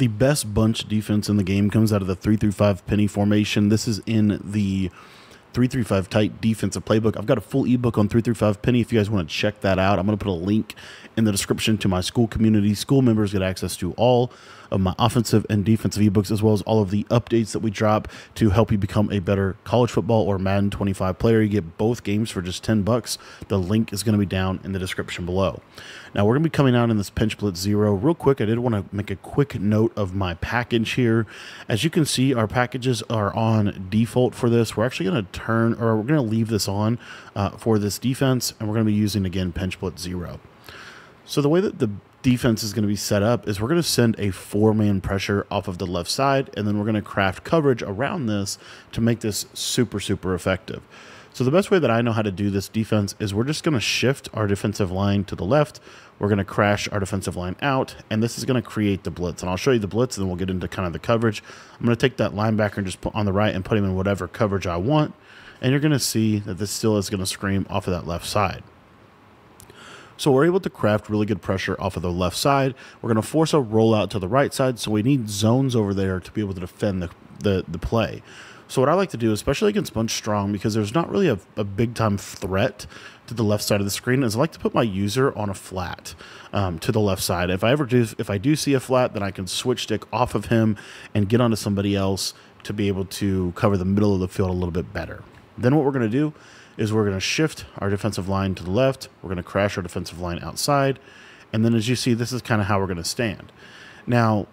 The best bunch defense in the game comes out of the 3 through 5 penny formation. This is in the 335 tight defensive playbook. I've got a full ebook on 335 penny if you guys want to check that out. I'm going to put a link in the description to my Skool community. Skool members get access to all of my offensive and defensive ebooks, as well as all of the updates that we drop to help you become a better college football or Madden 25 player. You get both games for just 10 bucks. The link is going to be down in the description below. Now, we're going to be coming out in this Pinch Blitz Zero. Real quick, I did want to make a quick note of my package here. As you can see, our packages are on default for this. We're actually going to turn, or we're going to leave this on uh, for this defense, and we're going to be using, again, Pinch Blitz Zero. So the way that the defense is going to be set up is we're going to send a four man pressure off of the left side, and then we're going to craft coverage around this to make this super, super effective. So the best way that I know how to do this defense is we're just going to shift our defensive line to the left. We're going to crash our defensive line out, and this is going to create the blitz. And I'll show you the blitz, and then we'll get into kind of the coverage. I'm going to take that linebacker and just put on the right and put him in whatever coverage I want. And you're going to see that this still is going to scream off of that left side. So we're able to craft really good pressure off of the left side. We're going to force a rollout to the right side, so we need zones over there to be able to defend the, the, the play. So what I like to do, especially against bunch strong, because there's not really a, a big time threat to the left side of the screen, is I like to put my user on a flat um, to the left side. If I ever do, if I do see a flat, then I can switch stick off of him and get onto somebody else to be able to cover the middle of the field a little bit better. Then what we're going to do is we're going to shift our defensive line to the left. We're going to crash our defensive line outside. And then as you see, this is kind of how we're going to stand. Now,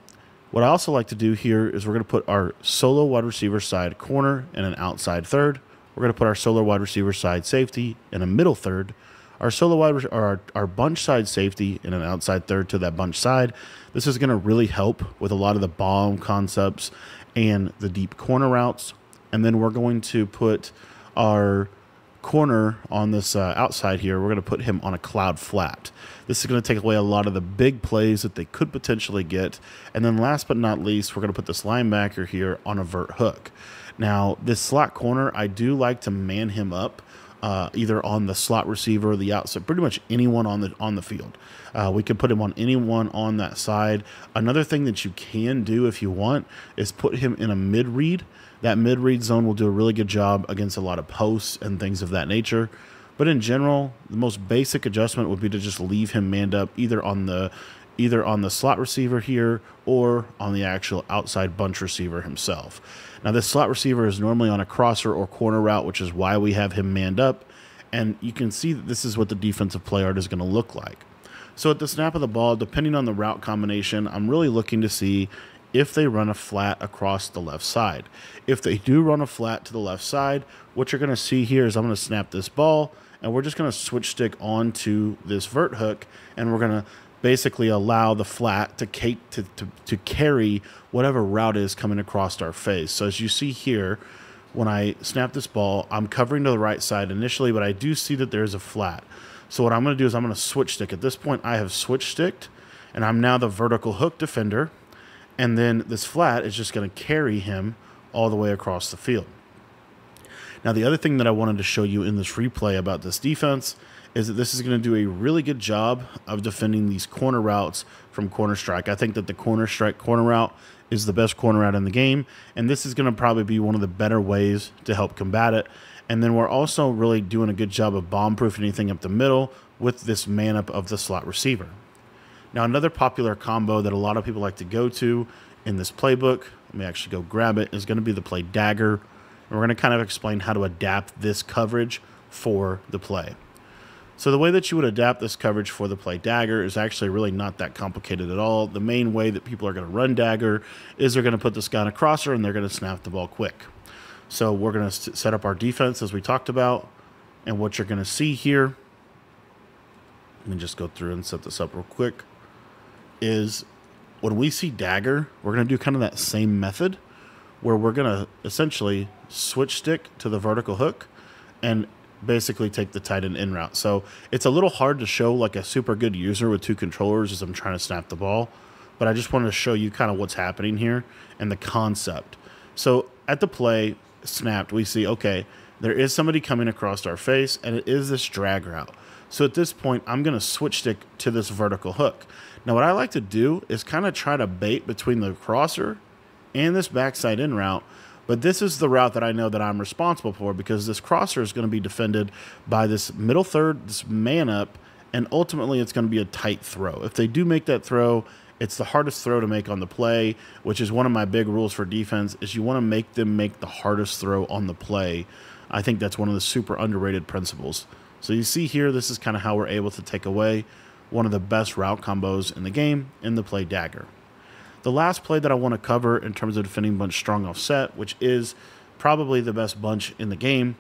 what I also like to do here is we're going to put our solo wide receiver side corner in an outside third. We're going to put our solo wide receiver side safety in a middle third. Our solo wide or our, our bunch side safety in an outside third to that bunch side. This is going to really help with a lot of the bomb concepts and the deep corner routes. And then we're going to put our corner on this uh, outside here, we're going to put him on a cloud flat. This is going to take away a lot of the big plays that they could potentially get. And then last but not least, we're going to put this linebacker here on a vert hook. Now, this slot corner, I do like to man him up. Uh, either on the slot receiver or the outside, pretty much anyone on the on the field. Uh, we can put him on anyone on that side. Another thing that you can do if you want is put him in a mid read that mid read zone will do a really good job against a lot of posts and things of that nature. But in general, the most basic adjustment would be to just leave him manned up either on the either on the slot receiver here or on the actual outside bunch receiver himself. Now this slot receiver is normally on a crosser or corner route, which is why we have him manned up. And you can see that this is what the defensive play art is going to look like. So at the snap of the ball, depending on the route combination, I'm really looking to see if they run a flat across the left side. If they do run a flat to the left side, what you're going to see here is I'm going to snap this ball and we're just going to switch stick onto this vert hook and we're going to basically allow the flat to, to, to, to carry whatever route is coming across our face. So as you see here, when I snap this ball, I'm covering to the right side initially, but I do see that there's a flat. So what I'm going to do is I'm going to switch stick. At this point, I have switch sticked, and I'm now the vertical hook defender and then this flat is just going to carry him all the way across the field. Now, the other thing that I wanted to show you in this replay about this defense is that this is going to do a really good job of defending these corner routes from corner strike. I think that the corner strike corner route is the best corner route in the game, and this is going to probably be one of the better ways to help combat it. And then we're also really doing a good job of bomb proofing anything up the middle with this man up of the slot receiver. Now, another popular combo that a lot of people like to go to in this playbook, let me actually go grab it, is going to be the play dagger. And we're going to kind of explain how to adapt this coverage for the play. So the way that you would adapt this coverage for the play dagger is actually really not that complicated at all. The main way that people are going to run dagger is they're going to put this guy on a crosser and they're going to snap the ball quick. So we're going to set up our defense as we talked about. And what you're going to see here, let me just go through and set this up real quick is when we see dagger, we're going to do kind of that same method where we're going to essentially switch stick to the vertical hook and basically take the tight end in route. So it's a little hard to show like a super good user with two controllers as I'm trying to snap the ball, but I just wanted to show you kind of what's happening here and the concept. So at the play snapped, we see, okay, there is somebody coming across our face, and it is this drag route. So at this point, I'm going to switch stick to this vertical hook. Now, what I like to do is kind of try to bait between the crosser and this backside in route. But this is the route that I know that I'm responsible for because this crosser is going to be defended by this middle third, this man up, and ultimately it's going to be a tight throw. If they do make that throw, it's the hardest throw to make on the play, which is one of my big rules for defense is you want to make them make the hardest throw on the play. I think that's one of the super underrated principles. So you see here, this is kind of how we're able to take away one of the best route combos in the game in the play dagger. The last play that I want to cover in terms of defending bunch strong offset, which is probably the best bunch in the game,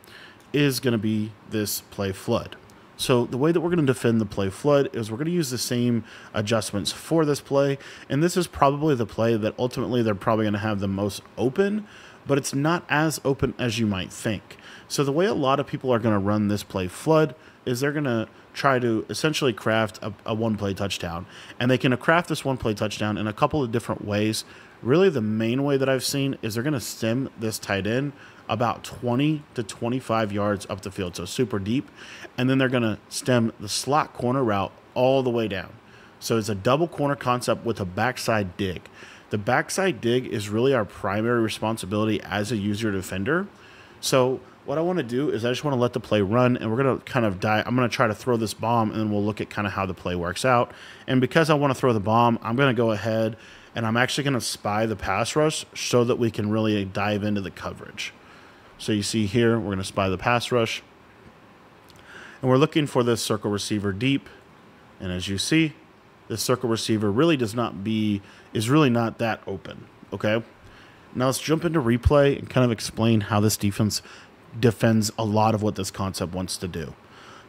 is going to be this play flood. So the way that we're going to defend the play flood is we're going to use the same adjustments for this play, and this is probably the play that ultimately they're probably going to have the most open, but it's not as open as you might think. So the way a lot of people are going to run this play flood is they're going to try to essentially craft a, a one play touchdown. And they can craft this one play touchdown in a couple of different ways. Really, the main way that I've seen is they're going to stem this tight end about 20 to 25 yards up the field, so super deep. And then they're going to stem the slot corner route all the way down. So it's a double corner concept with a backside dig. The backside dig is really our primary responsibility as a user defender. So what I want to do is I just want to let the play run and we're going to kind of die. I'm going to try to throw this bomb and then we'll look at kind of how the play works out. And because I want to throw the bomb, I'm going to go ahead and I'm actually going to spy the pass rush so that we can really dive into the coverage. So you see here, we're going to spy the pass rush. And we're looking for this circle receiver deep. And as you see, this circle receiver really does not be, is really not that open. Okay. Now let's jump into replay and kind of explain how this defense defends a lot of what this concept wants to do.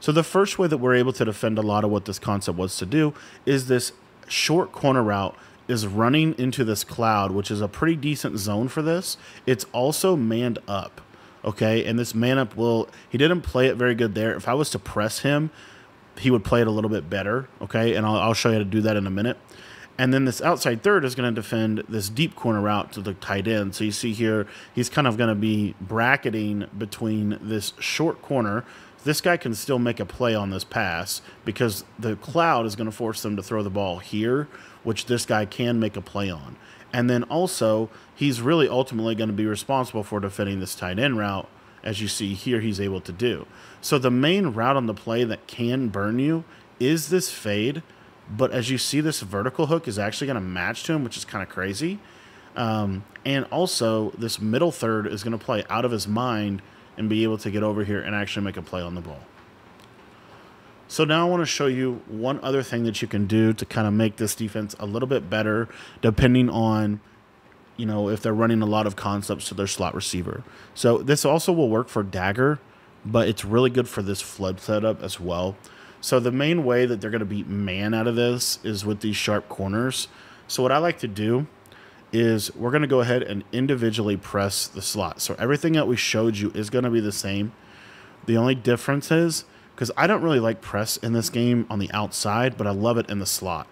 So the first way that we're able to defend a lot of what this concept wants to do is this short corner route is running into this cloud, which is a pretty decent zone for this. It's also manned up. Okay, and this man up will he didn't play it very good there. If I was to press him, he would play it a little bit better. Okay, and I'll, I'll show you how to do that in a minute. And then this outside third is going to defend this deep corner route to the tight end. So you see here, he's kind of going to be bracketing between this short corner. This guy can still make a play on this pass because the cloud is going to force them to throw the ball here, which this guy can make a play on. And then also, he's really ultimately going to be responsible for defending this tight end route, as you see here, he's able to do. So the main route on the play that can burn you is this fade but as you see, this vertical hook is actually going to match to him, which is kind of crazy. Um, and also, this middle third is going to play out of his mind and be able to get over here and actually make a play on the ball. So now I want to show you one other thing that you can do to kind of make this defense a little bit better, depending on, you know, if they're running a lot of concepts to their slot receiver. So this also will work for Dagger, but it's really good for this flood setup as well. So the main way that they're going to beat man out of this is with these sharp corners. So what I like to do is we're going to go ahead and individually press the slot. So everything that we showed you is going to be the same. The only difference is, because I don't really like press in this game on the outside, but I love it in the slot.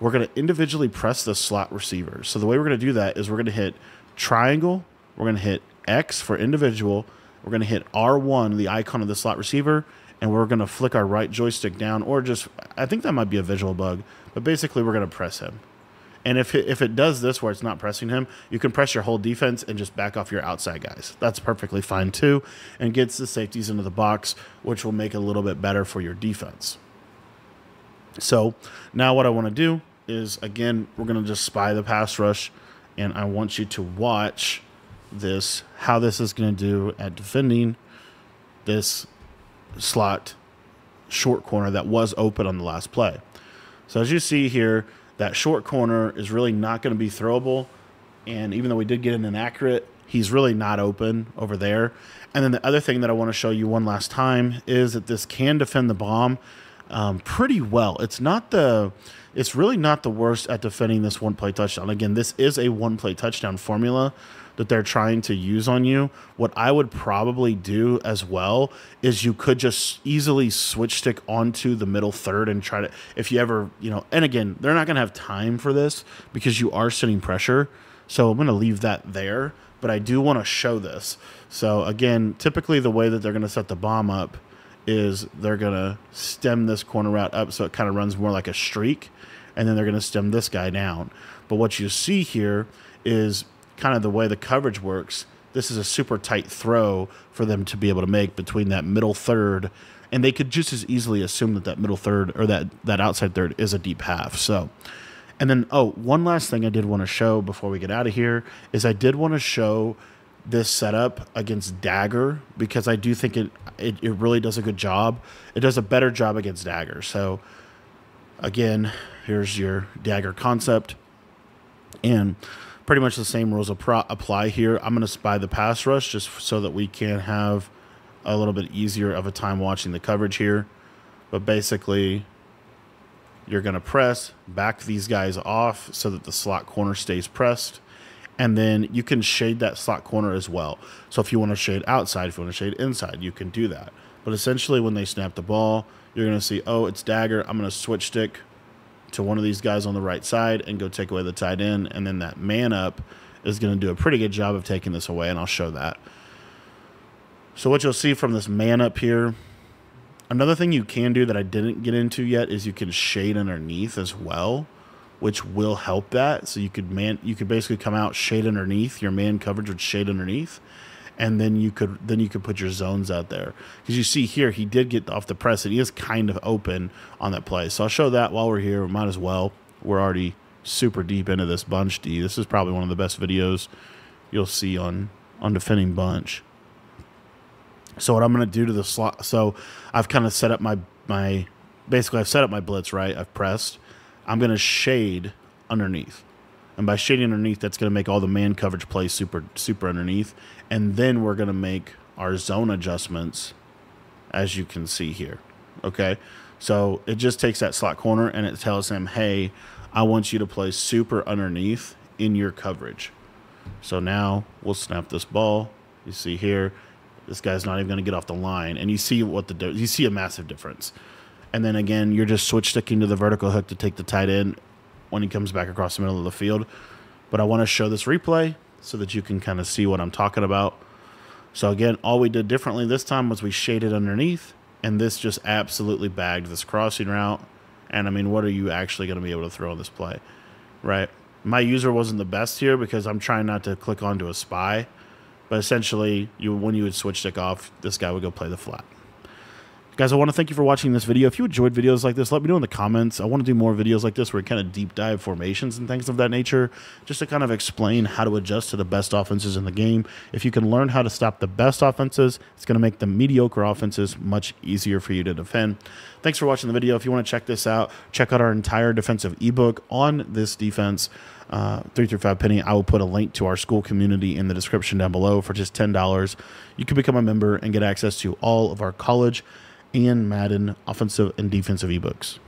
We're going to individually press the slot receiver. So the way we're going to do that is we're going to hit triangle, we're going to hit X for individual, we're going to hit R1, the icon of the slot receiver, and we're going to flick our right joystick down, or just, I think that might be a visual bug, but basically we're going to press him. And if it, if it does this where it's not pressing him, you can press your whole defense and just back off your outside guys. That's perfectly fine too, and gets the safeties into the box, which will make it a little bit better for your defense. So now what I want to do is, again, we're going to just spy the pass rush, and I want you to watch this, how this is going to do at defending this slot short corner that was open on the last play. So as you see here, that short corner is really not going to be throwable. And even though we did get an inaccurate, he's really not open over there. And then the other thing that I want to show you one last time is that this can defend the bomb um, pretty well. It's not the, it's really not the worst at defending this one play touchdown. Again, this is a one play touchdown formula that they're trying to use on you, what I would probably do as well is you could just easily switch stick onto the middle third and try to, if you ever, you know, and again, they're not going to have time for this because you are sitting pressure. So I'm going to leave that there. but I do want to show this. So again, typically the way that they're going to set the bomb up is they're going to stem this corner route up so it kind of runs more like a streak, and then they're going to stem this guy down. But what you see here is kind of the way the coverage works. This is a super tight throw for them to be able to make between that middle third, and they could just as easily assume that that middle third or that that outside third is a deep half. So and then, oh, one last thing I did want to show before we get out of here is I did want to show this setup against Dagger because I do think it, it, it really does a good job. It does a better job against Dagger. So, again, here's your Dagger concept. And pretty much the same rules apply here. I'm going to spy the pass rush just so that we can have a little bit easier of a time watching the coverage here. But basically, you're going to press, back these guys off so that the slot corner stays pressed. And then you can shade that slot corner as well. So if you want to shade outside, if you want to shade inside, you can do that. But essentially, when they snap the ball, you're going to see, oh, it's dagger. I'm going to switch stick to one of these guys on the right side and go take away the tight end. And then that man up is going to do a pretty good job of taking this away. And I'll show that. So what you'll see from this man up here Another thing you can do that I didn't get into yet is you can shade underneath as well, which will help that. So you could man you could basically come out shade underneath your man coverage would shade underneath, and then you could then you could put your zones out there because you see here he did get off the press and he is kind of open on that play. So I'll show that while we're here. We might as well. We're already super deep into this bunch D. This is probably one of the best videos you'll see on on defending bunch. So what I'm going to do to the slot, so I've kind of set up my, my, basically I've set up my blitz, right? I've pressed. I'm going to shade underneath. And by shading underneath, that's going to make all the man coverage play super, super underneath. And then we're going to make our zone adjustments as you can see here. Okay. So it just takes that slot corner and it tells him, hey, I want you to play super underneath in your coverage. So now we'll snap this ball. You see here, this guy's not even going to get off the line, and you see what the you see a massive difference. And then again, you're just switch sticking to the vertical hook to take the tight end when he comes back across the middle of the field. But I want to show this replay so that you can kind of see what I'm talking about. So again, all we did differently this time was we shaded underneath, and this just absolutely bagged this crossing route. And I mean, what are you actually going to be able to throw on this play, right? My user wasn't the best here because I'm trying not to click onto a spy. But essentially, you when you would switch stick off, this guy would go play the flat. Guys, I want to thank you for watching this video. If you enjoyed videos like this, let me know in the comments. I want to do more videos like this where we kind of deep dive formations and things of that nature, just to kind of explain how to adjust to the best offenses in the game. If you can learn how to stop the best offenses, it's going to make the mediocre offenses much easier for you to defend. Thanks for watching the video. If you want to check this out, check out our entire defensive ebook on this defense uh, three through five penny. I will put a link to our Skool community in the description down below for just ten dollars. You can become a member and get access to all of our college and Madden offensive and defensive ebooks.